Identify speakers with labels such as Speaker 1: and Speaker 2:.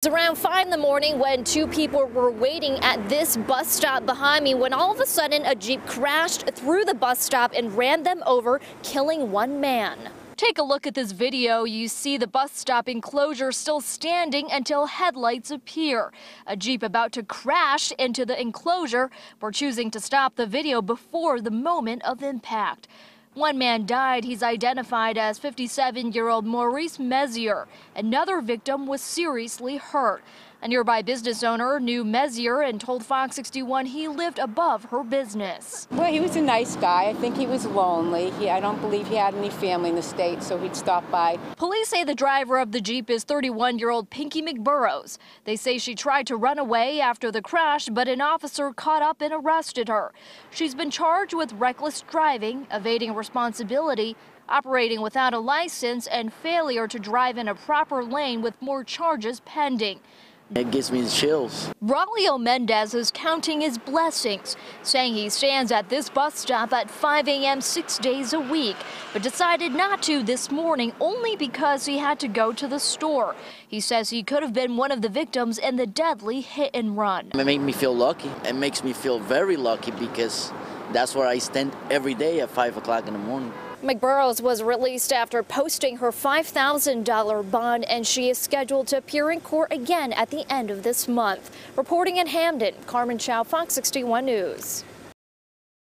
Speaker 1: It's around 5 in the morning when two people were waiting at this bus stop behind me when all of a sudden a Jeep crashed through the bus stop and ran them over, killing one man. Take a look at this video. You see the bus stop enclosure still standing until headlights appear. A Jeep about to crash into the enclosure. We're choosing to stop the video before the moment of impact. One man died. He's identified as 57 year old Maurice Mezier. Another victim was seriously hurt. A nearby business owner knew Mezier and told Fox 61 he lived above her business.
Speaker 2: Well, he was a nice guy. I think he was lonely. He, I don't believe he had any family in the state, so he'd stop by.
Speaker 1: Police say the driver of the Jeep is 31 year old Pinky McBurrows. They say she tried to run away after the crash, but an officer caught up and arrested her. She's been charged with reckless driving, evading responsibility, operating without a license, and failure to drive in a proper lane with more charges pending.
Speaker 3: It gives me the chills.
Speaker 1: Raulio Mendez is counting his blessings, saying he stands at this bus stop at 5 a.m. six days a week, but decided not to this morning only because he had to go to the store. He says he could have been one of the victims in the deadly hit and run.
Speaker 3: It makes me feel lucky. It makes me feel very lucky because that's where I stand every day at 5 o'clock in the morning.
Speaker 1: McBurrows was released after posting her $5,000 bond, and she is scheduled to appear in court again at the end of this month. Reporting in Hamden, Carmen Chau, Fox 61 News.